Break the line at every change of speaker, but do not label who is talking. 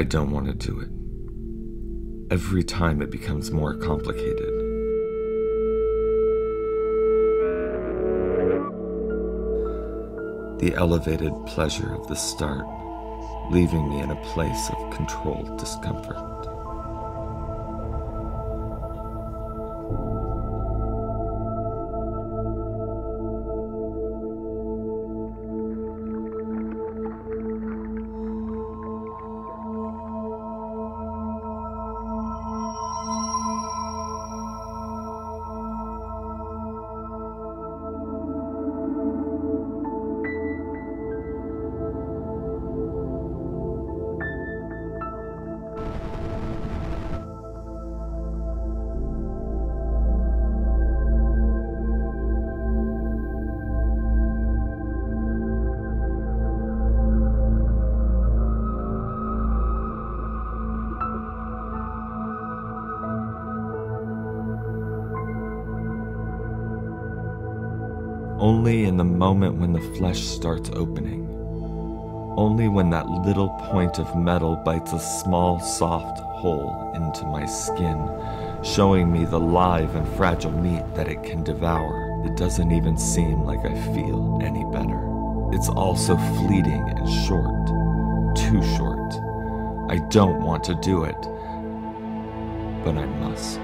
I don't want to do it. Every time it becomes more complicated. The elevated pleasure of the start, leaving me in a place of controlled discomfort. Only in the moment when the flesh starts opening. Only when that little point of metal bites a small, soft hole into my skin, showing me the live and fragile meat that it can devour, it doesn't even seem like I feel any better. It's all so fleeting and short, too short. I don't want to do it, but I must.